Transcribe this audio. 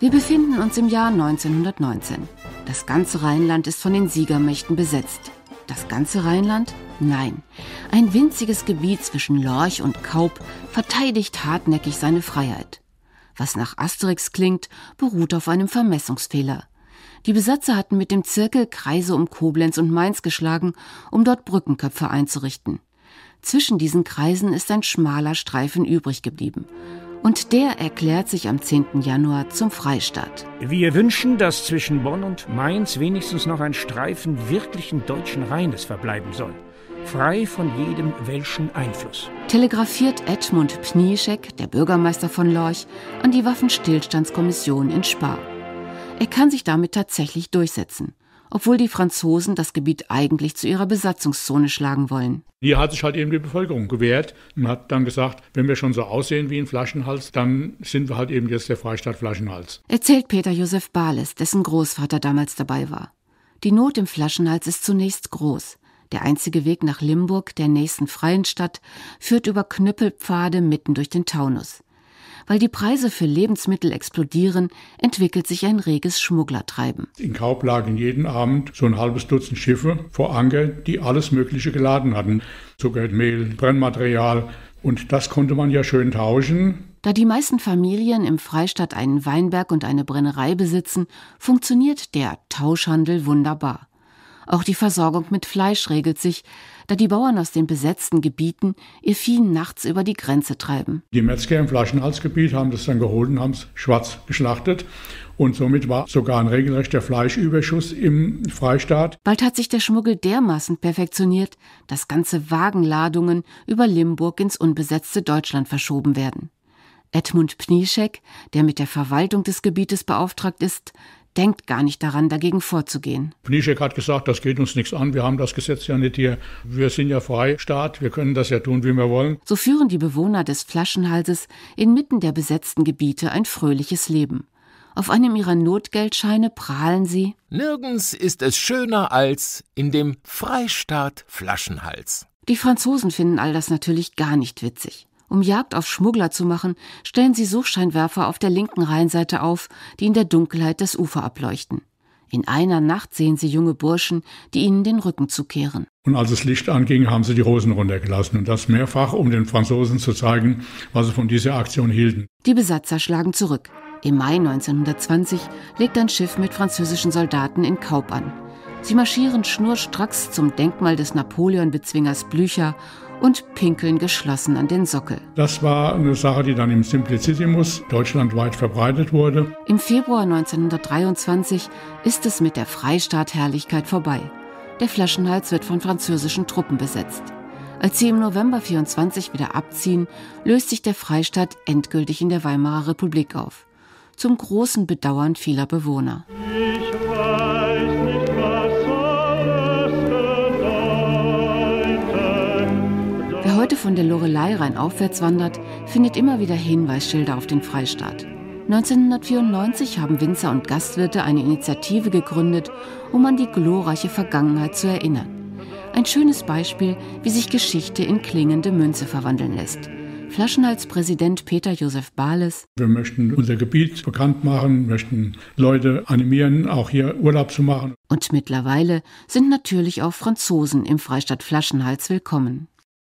Wir befinden uns im Jahr 1919. Das ganze Rheinland ist von den Siegermächten besetzt. Das ganze Rheinland? Nein. Ein winziges Gebiet zwischen Lorch und Kaub verteidigt hartnäckig seine Freiheit. Was nach Asterix klingt, beruht auf einem Vermessungsfehler. Die Besatzer hatten mit dem Zirkel Kreise um Koblenz und Mainz geschlagen, um dort Brückenköpfe einzurichten. Zwischen diesen Kreisen ist ein schmaler Streifen übrig geblieben. Und der erklärt sich am 10. Januar zum Freistaat. Wir wünschen, dass zwischen Bonn und Mainz wenigstens noch ein Streifen wirklichen deutschen Rheines verbleiben soll. Frei von jedem welschen Einfluss. Telegrafiert Edmund Pnieschek, der Bürgermeister von Lorch, an die Waffenstillstandskommission in Spa. Er kann sich damit tatsächlich durchsetzen obwohl die Franzosen das Gebiet eigentlich zu ihrer Besatzungszone schlagen wollen. Hier hat sich halt eben die Bevölkerung gewehrt und hat dann gesagt, wenn wir schon so aussehen wie ein Flaschenhals, dann sind wir halt eben jetzt der Freistaat Flaschenhals. Erzählt Peter Josef Bales, dessen Großvater damals dabei war. Die Not im Flaschenhals ist zunächst groß. Der einzige Weg nach Limburg, der nächsten freien Stadt, führt über Knüppelpfade mitten durch den Taunus. Weil die Preise für Lebensmittel explodieren, entwickelt sich ein reges Schmugglertreiben. In Kaub lagen jeden Abend so ein halbes Dutzend Schiffe vor Anker, die alles Mögliche geladen hatten. Zucker, Mehl, Brennmaterial. Und das konnte man ja schön tauschen. Da die meisten Familien im Freistaat einen Weinberg und eine Brennerei besitzen, funktioniert der Tauschhandel wunderbar. Auch die Versorgung mit Fleisch regelt sich, da die Bauern aus den besetzten Gebieten ihr Vieh nachts über die Grenze treiben. Die Metzger im Flaschenhalsgebiet haben das dann geholt und haben es schwarz geschlachtet. Und somit war sogar ein regelrechter Fleischüberschuss im Freistaat. Bald hat sich der Schmuggel dermaßen perfektioniert, dass ganze Wagenladungen über Limburg ins unbesetzte Deutschland verschoben werden. Edmund Pnieschek, der mit der Verwaltung des Gebietes beauftragt ist, denkt gar nicht daran, dagegen vorzugehen. Pnischek hat gesagt, das geht uns nichts an, wir haben das Gesetz ja nicht hier. Wir sind ja Freistaat, wir können das ja tun, wie wir wollen. So führen die Bewohner des Flaschenhalses inmitten der besetzten Gebiete ein fröhliches Leben. Auf einem ihrer Notgeldscheine prahlen sie Nirgends ist es schöner als in dem Freistaat Flaschenhals. Die Franzosen finden all das natürlich gar nicht witzig. Um Jagd auf Schmuggler zu machen, stellen sie Suchscheinwerfer auf der linken Rheinseite auf, die in der Dunkelheit das Ufer ableuchten. In einer Nacht sehen sie junge Burschen, die ihnen den Rücken zukehren. Und als das Licht anging, haben sie die Hosen runtergelassen. Und das mehrfach, um den Franzosen zu zeigen, was sie von dieser Aktion hielten. Die Besatzer schlagen zurück. Im Mai 1920 legt ein Schiff mit französischen Soldaten in Kaub an. Sie marschieren schnurstracks zum Denkmal des Napoleon-Bezwingers Blücher und pinkeln geschlossen an den Sockel. Das war eine Sache, die dann im Simplicissimus deutschlandweit verbreitet wurde. Im Februar 1923 ist es mit der Freistaatherrlichkeit vorbei. Der Flaschenhals wird von französischen Truppen besetzt. Als sie im November 24 wieder abziehen, löst sich der Freistaat endgültig in der Weimarer Republik auf. Zum großen Bedauern vieler Bewohner. Der Lorelei rein aufwärts wandert, findet immer wieder Hinweisschilder auf den Freistaat. 1994 haben Winzer und Gastwirte eine Initiative gegründet, um an die glorreiche Vergangenheit zu erinnern. Ein schönes Beispiel, wie sich Geschichte in klingende Münze verwandeln lässt. Flaschenhalspräsident Peter Josef Bahles. Wir möchten unser Gebiet bekannt machen, möchten Leute animieren, auch hier Urlaub zu machen. Und mittlerweile sind natürlich auch Franzosen im Freistaat Flaschenhals willkommen.